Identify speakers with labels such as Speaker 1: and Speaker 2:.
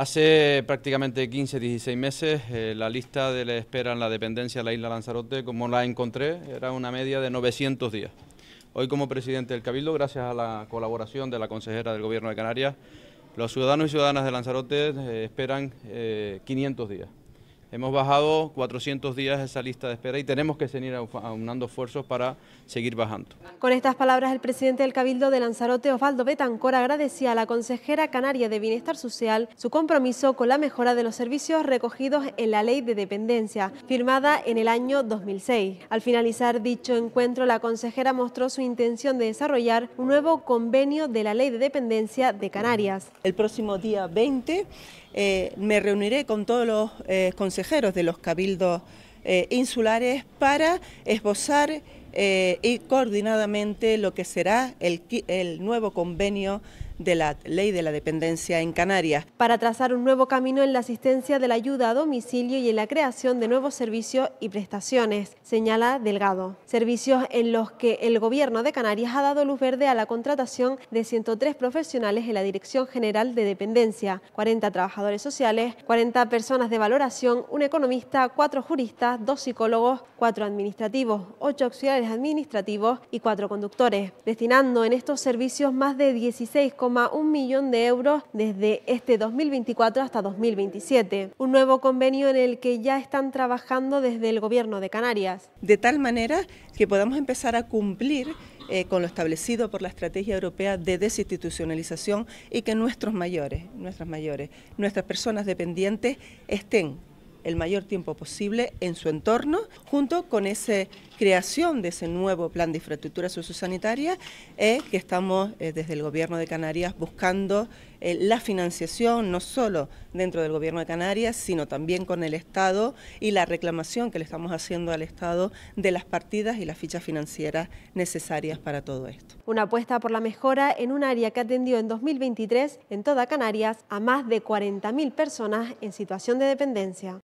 Speaker 1: Hace prácticamente 15, 16 meses eh, la lista de la espera en la dependencia de la isla Lanzarote, como la encontré, era una media de 900 días. Hoy como presidente del Cabildo, gracias a la colaboración de la consejera del Gobierno de Canarias, los ciudadanos y ciudadanas de Lanzarote eh, esperan 500 días. Hemos bajado 400 días esa lista de espera y tenemos que seguir aunando esfuerzos para seguir bajando.
Speaker 2: Con estas palabras, el presidente del Cabildo de Lanzarote, Osvaldo Betancor, agradecía a la consejera canaria de Bienestar Social su compromiso con la mejora de los servicios recogidos en la Ley de Dependencia, firmada en el año 2006. Al finalizar dicho encuentro, la consejera mostró su intención de desarrollar un nuevo convenio de la Ley de Dependencia de Canarias.
Speaker 3: El próximo día 20 eh, me reuniré con todos los eh, consejeros de los cabildos eh, insulares para esbozar y coordinadamente lo que será el, el nuevo convenio de la ley de la dependencia en Canarias.
Speaker 2: Para trazar un nuevo camino en la asistencia de la ayuda a domicilio y en la creación de nuevos servicios y prestaciones, señala Delgado. Servicios en los que el Gobierno de Canarias ha dado luz verde a la contratación de 103 profesionales en la Dirección General de Dependencia, 40 trabajadores sociales, 40 personas de valoración, un economista, 4 juristas, 2 psicólogos, 4 administrativos, 8 auxiliares administrativos y 4 conductores, destinando en estos servicios más de 16, un millón de euros desde este 2024 hasta 2027. Un nuevo convenio en el que ya están trabajando desde el Gobierno de Canarias.
Speaker 3: De tal manera que podamos empezar a cumplir eh, con lo establecido por la Estrategia Europea de Desinstitucionalización y que nuestros mayores, nuestras mayores, nuestras personas dependientes estén el mayor tiempo posible en su entorno, junto con esa creación de ese nuevo plan de infraestructura sociosanitaria eh, que estamos eh, desde el Gobierno de Canarias buscando eh, la financiación, no solo dentro del Gobierno de Canarias, sino también con el Estado y la reclamación que le estamos haciendo al Estado de las partidas y las fichas financieras necesarias para todo esto.
Speaker 2: Una apuesta por la mejora en un área que atendió en 2023 en toda Canarias a más de 40.000 personas en situación de dependencia.